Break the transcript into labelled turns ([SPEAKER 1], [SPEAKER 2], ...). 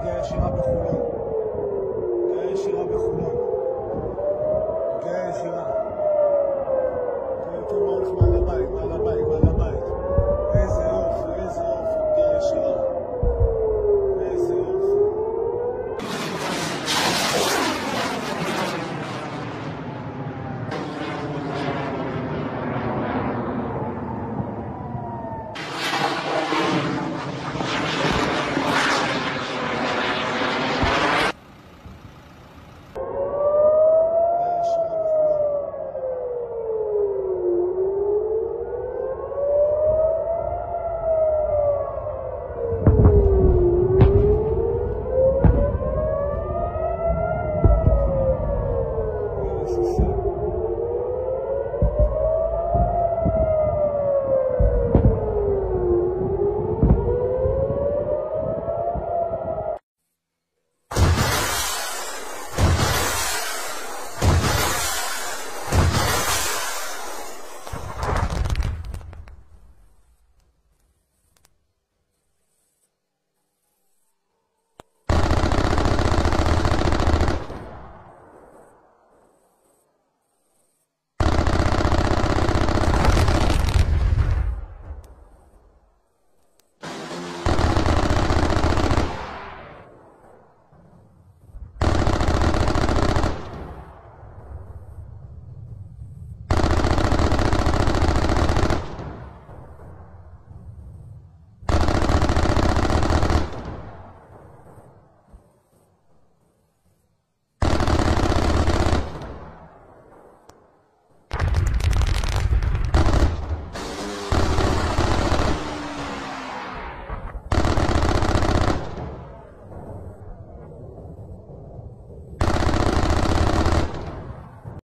[SPEAKER 1] תהיה ישירה בחולון. תהיה ישירה בחולון.